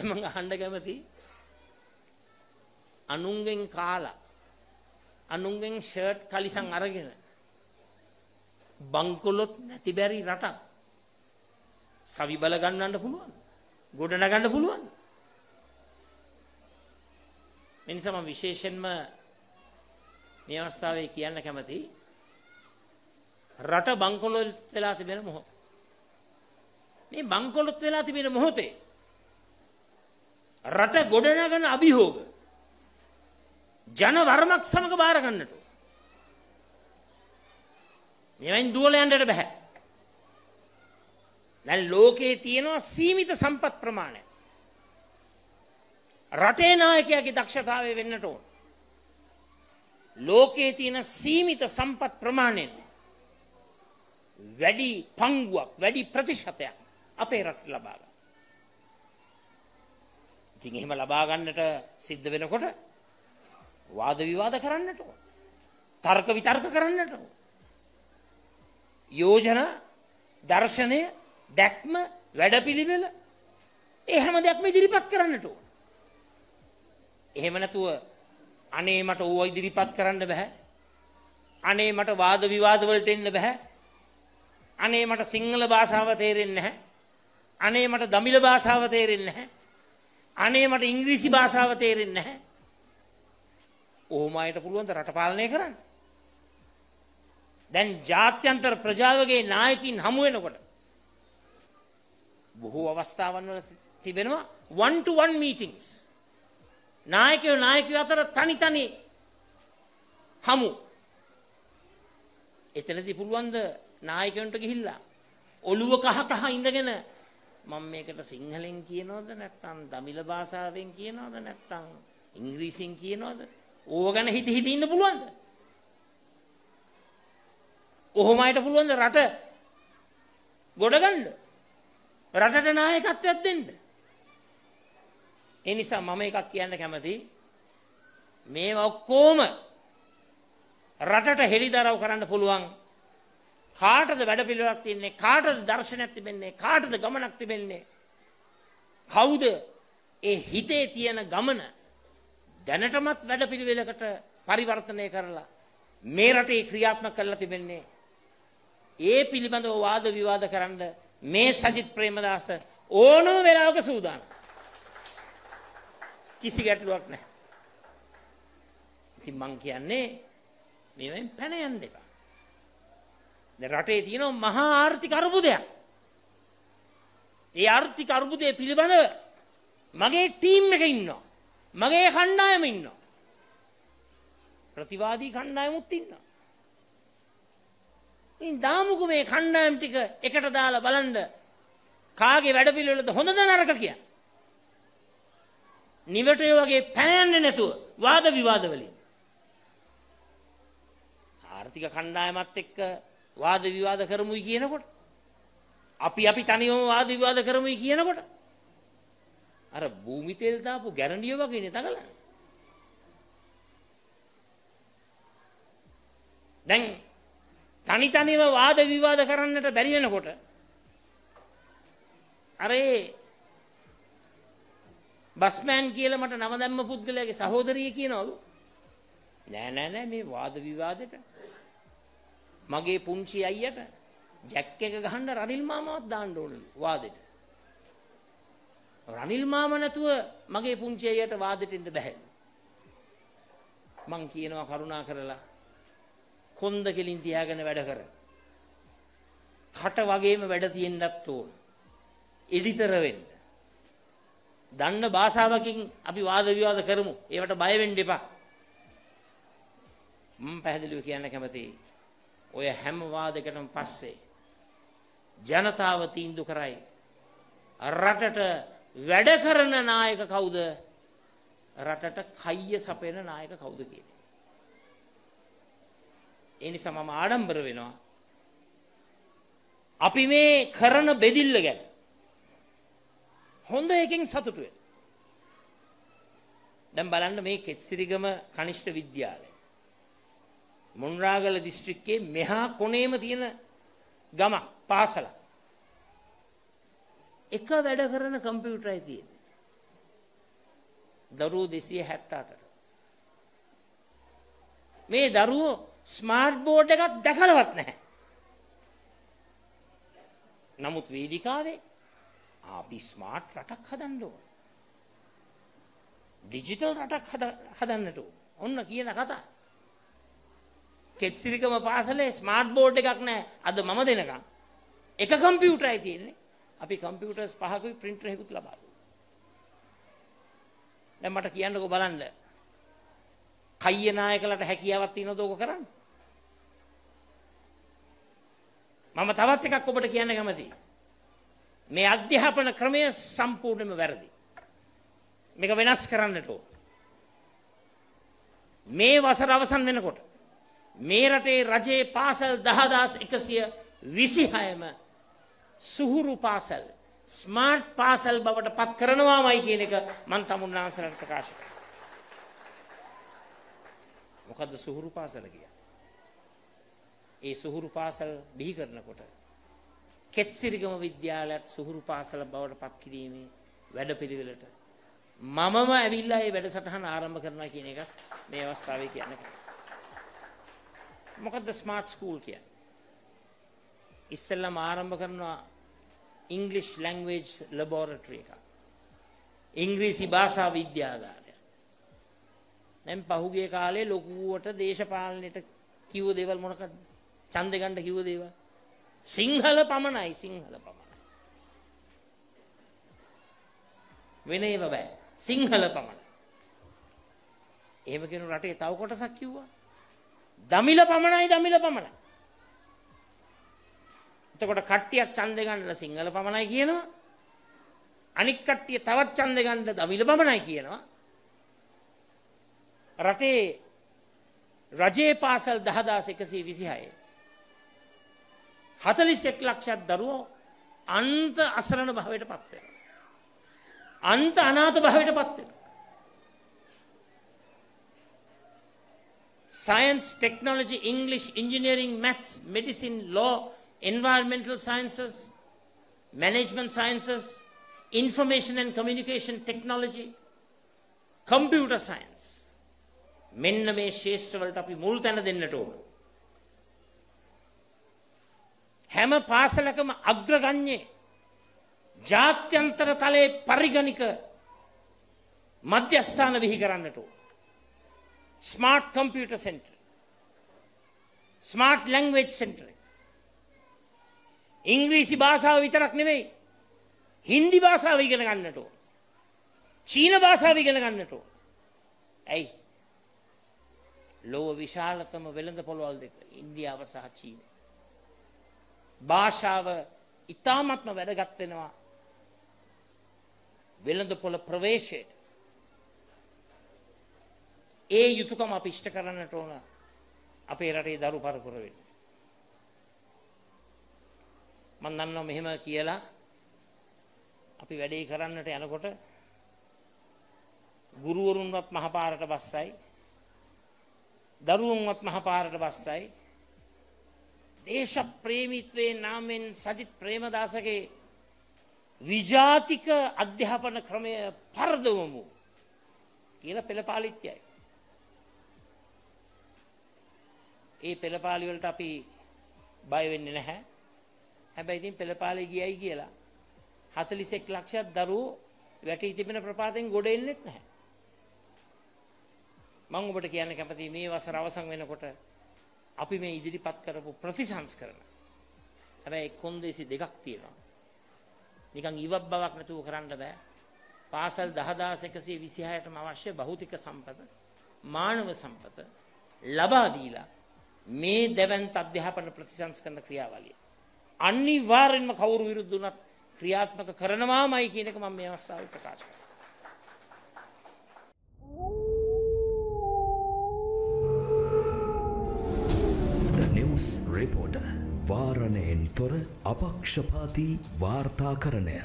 මම අහන්න කැමති. අනුන්ගෙන් කාලා අනුන්ගෙන් ෂර්ට් කලිසම් අරගෙන බංකොලොත් නැති බැරි රටක්. සවි බල ගන්නන්න පුළුවන් ගොඩනගන්න පුළුවන්. මිනිසා මම විශේෂයෙන්ම මේ අවස්ථාවේ කියන්න කැමති රට බංකොලොත් වෙලා තිබෙන මොහොත. මේ බංකොලොත් වෙලා තිබෙන මොහොතේ රට ගොඩනගන අභියෝග. ජන වර්මක් සමග බාර ගන්නට මෙවයින් දුවල යන්නට බෑ. දැන් ලෝකයේ තියෙනවා සීමිත සම්පත් ප්‍රමාණය. රටේ නායකයාගේ දක්ෂතාවය වෙන්නට ඕන. ලෝකයේ තියෙන සීමිත සම්පත් ප්‍රමාණයෙන් වැඩි පංගුවක් වැඩි ප්‍රතිශතයක් අපේ රට ලබා ගන්න. ඉතින් එහෙම ලබා ගන්නට සිද්ධ වෙනකොට වාද විවාද කරන්නට ඕන. තර්ක විතර්ක කරන්නට ඕන. යෝජනා දර්ශනය දැක්ම වැඩපිළිවෙල ඒ හැම දෙයක්ම ඉදිරිපත් කරන්නට ඕන. එහෙම නැතුව අනේ මට ඕව ඉදිරිපත් කරන්න බෑ. අනේ මට වාද විවාද වලට එන්න බෑ. අනේ මට සිංහල භාෂාව තේරෙන්නේ නැහැ. අනේ මට දමිළ භාෂාව තේරෙන්නේ නැහැ. අනේ මට ඉංග්‍රීසි භාෂාව තේරෙන්නේ නැහැ. ඔහොම අයට පුළුවන් ද රට පාලනය කරන්න? දැන් ජාත්‍යන්තර ප්‍රජාවගේ නායකින් හමු වෙනකොට බොහෝ අවස්ථාවන් වල තිබෙනවා one to one meetings. නායකයෝ නායකයෝ අතර තනි තනි හමු. එතනදී පුළුවන් ද නායකයන්ට ගිහිල්ලා ඔළුව කහ කහ ඉඳගෙන මම මේකට සිංහලෙන් කියනවද නැත්නම් දමිළ භාෂාවෙන් කියනවද නැත්නම් ඉංග්‍රීසියෙන් කියනවද? ඕව ගැන හිත හිත ඉන්න පුළුවන්ද? ඔහොම අයට පුළුවන්ද රට ගොඩගන්න රටට නායකත්වයක් දෙන්න? ඒ නිසා මම එකක් කියන්න කැමති. මේ ඔක්කොම රටට හෙළිදරව් කරන්න පුළුවන්. කාටද වැඩපිළිවෙලක් තියන්නේ කාටද දර්ශනයක් තිබෙන්නේ? කාටද ගමනක් තිබෙන්නේ? කවුද ඒ හිතේ තියෙන ගමන දැනටමත් වැඩපිළිවෙලකට පරිවර්තනය කරලා මේ රටේ ක්‍රියාත්මක කරලා තිබෙන්නේ? ඒ පිළිබඳව වාද විවාද කරන්න මේ සජිත් ප්‍රේමදාස ඕනම වෙලාවක සූදානම්. කිසි ගැටලුවක් නැහැ. ඉතින් මං කියන්නේ මේවෙන් පැන යන්න එපා. දැන් රටේ තියෙන මහා ආර්ථික අර්බුදයක්. ඒ ආර්ථික අර්බුදය පිළිබඳව මගේ ටීම් එක ඉන්නවා. මගේ කණ්ඩායම ඉන්නවා. ප්‍රතිවාදී කණ්ඩායමුත් ඉන්නවා. ඉතින් දාමුකෝ මේ කණ්ඩායම් ටික එකට දාලා බලන්න කාගේ වැඩපිළිවෙලද හොඳද නරක කියන්නේ. නිවටය වගේ පැන යන්නේ නැතුව වාද විවාද වලින් ආර්ථික කණ්ඩායමත් එක්ක වාද විවාද කරමුයි කියනකොට? අපි අපි තනියම වාද විවාද කරමුයි කියනකොට? අර භූමි තෙල් දාපු ගැරන්ඩිය වගේනේ තගලන්නේ දැන් තනි තනිව වාද විවාද කරන්නට බැරි වෙනකොට අර ඒ බස්මෑන් කියලා මට නම දැම්ම පුද්ගලයාගේ සහෝදරිය කියනවලු. නෑ නෑ නෑ මේ වාද විවාදෙට මගේ පුංචි අයියට ජැක් එක ගහන්න රනිල් මාමවත් දාන්න ඕනලු වාදෙට. රනිල් මාම නැතුව මගේ පුංචි අයියට වාදෙට එන්න බෑ. මං කියනවා කරුණා කරලා කොන්ද කෙලින් තියාගෙන වැඩ කර. කට වගේම වැඩ තියෙන්නත් ඕන. එඩිතර වෙන්න. දන්න භාෂාවකින් අපි වාද විවාද කරමු. ඒවට බය වෙන්න එපා. මම පැහැදිලිව කියන්න කැමතියි. ඔය හැම වාදයකටම පස්සේ ජනතාව තීන්දුව කරයි රටට වැඩ කරන නායක කවුද රටට කයිය සපයන නායක කවුද කියන්නේ. ඒ නිසා මම ආඩම්බර වෙනවා. අපි මේ කරන බෙදිල්ල ගැන හොඳ එකෙන් සතුටු වෙන්න. දැන් බලන්න මේ කෙත්සිරිගම කනිෂ්ඨ විද්‍යාලය. මොන්රාගල දිස්ත්‍රික්කයේ මෙහා කොනේම තියෙන ගමක් පාසලක්. එක වැඩ කරන කම්පියුටරයි තියෙන්නේ. දරුවෝ 278ට. මේ දරුවෝ ස්මාර්ට් බෝඩ් එකක් දැකලවත් නැහැ. නමුත් වේදිකාවේ අපි ස්මාර්ට් රටක් හදන්න ඕන. ඩිජිටල් රටක් හදන්නට ඕන. ඔන්න කියන කතා. කෙත්සිරිකම පාසලේ ස්මාර්ට් බෝඩ් එකක් නැහැ. අද මම දෙනකම් එක කම්පියුටරයි තියෙන්නේ. අපි කම්පියුටර්ස් පහකුයි ප්‍රින්ටර් එකකුත් ලබා දුන්නා. දැන් මට කියන්නකෝ බලන්න. කයිය නායකලට හැකියාවක් තියෙනවද ඕක කරන්න? මම තවත් එකක් ඔබට කියන්න කැමතියි. මේ අධ්‍යාපන ක්‍රමය සම්පූර්ණයෙන්ම වැරදි. මේක වෙනස් කරන්නට ඕන. මේ වසර අවසන් වෙනකොට මේ රටේ රජයේ පාසල් 10126ම සුහුරු පාසල් ස්මාර්ට් පාසල් බවට පත් කරනවාමයි කියන එක මම තමුන්නාන්සලට ප්‍රකාශ කරනවා. මොකද්ද සුහුරු පාසල කියන්නේ? ඒ සුහුරු පාසල් බිහි කරනකොට කෙත්සිරිගම විද්‍යාලයත් සුහුරු පාසල බවට පත් කිරීමේ වැඩපිළිවෙලට මමම ඇවිල්ලා ඒ වැඩසටහන ආරම්භ කරනවා කියන එක මේ අවස්ථාවේ කියන්න. මොකද්ද ස්මාර්ට් ස්කූල් කියන්නේ? ඉස්සෙල්ලාම ආරම්භ කරනවා ඉංග්ලිෂ් ලැංග්වේජ් ලැබොරටරි එක. ඉංග්‍රීසි භාෂා විද්‍යාගාරය. දැන් පහුගිය කාලේ ලොකුවට දේශපාලනයට කිව්ව දේවල් මොනකද? ඡන්දෙ ගන්න කිව්ව දේවල්. සිංහල පමණයි සිංහල පමණයි. වෙන ඒවා බෑ. සිංහල පමණයි. එහෙම කියන රටේ තව කොටසක් කිව්වා. දමිළ පමණයි දමිළ පමණයි. එතකොට කට්ටියක් ඡන්දෙ ගන්නලා සිංහල පමණයි කියනවා. අනික් කට්ටිය තවත් ඡන්දෙ ගන්න දමිළ පමණයි කියනවා. රටේ රජයේ පාසල් 10126 41 ලක්ෂයක් දරුවෝ අන්ත අසරණ භාවයට පත් වෙනවා. අන්ත අනාථ භාවයට පත් වෙනවා. Science, technology, English, engineering, maths, medicine, law, environmental sciences, management sciences, information and communication technology, computer science. මෙන්න මේ ශේෂ්ත්‍රවලට අපි මුල් තැන දෙන්නට ඕන. හැම පාසලකම අග්‍රගන්නේ ජාත්‍යන්තර තලයේ පරිගණික මධ්‍යස්ථාන විහි කරන්නට ඕන. Smart computer centre. Smart language centre. ඉංග්‍රීසි භාෂාව විතරක් නෙවෙයි. හින්දි භාෂාව ඉගෙන ගන්නට ඕන. චීන භාෂාව ඉගෙන ගන්නට ඕන. ඇයි? ලොව විශාලතම වෙළඳ පොළවල් දෙක ඉන්දියාව සහ චීනය. භාෂාව ඉතාමත්ම වැදගත් වෙනවා වෙළඳ පොළ ප්‍රවේශයට. ඒ යුතුයකම අපි ඉෂ්ට කරන්නට ඕන අපේ රටේ දරු පරපුර වෙන්න. මම දන්නවා මෙහෙම කියලා අපි වැඩේ කරන්නට යනකොට ගුරුවරුන්වත් මහපාරට බස්සයි දරුවන්වත් මහපාරට බස්සයි දේශ ප්‍රේමිත්වයේ නාමෙන් සජිත් ප්‍රේමදාසගේ විජාතික අධ්‍යාපන ක්‍රමය පරදවමු කියලා පෙළපාලිත්‍යයි. ඒ පෙළපාලිවලට අපි බය වෙන්නේ නැහැ. හැබැයි ඉතින් පෙළපාලේ ගියයි කියලා 41 ලක්ෂයක් දරුවෝ වැටී තිබෙන ප්‍රපාතෙන් ගොඩ එන්නෙත් නැහැ. මම ඔබට කියන්න කැමතියි මේ වසර අවසන් වෙනකොට අපි මේ ඉදිරිපත් කරපු ප්‍රතිසංස්කරණ. හැබැයි කොන්දේසි දෙකක් තියෙනවා. නිකන් ඉවත් බවක් නැතුව කරන්න බෑ. පාසල් 10126ටම අවශ්‍ය භෞතික සම්පත, මානව සම්පත ලබා දීලා මේ දැවැන්ත අධ්‍යාපන ප්‍රතිසංස්කරණ ක්‍රියාවලිය. අනිවාර්යෙන්ම කවුරු විරුද්ධ වුණත් ක්‍රියාත්මක කරනවාමයි කියන එක මම මේ අවස්ථාවේ ප්‍රකාශ කරනවා. නිවස් රෙපෝට වාරණයෙන් තොර අපක්ෂපාති වාර්තාකරණය.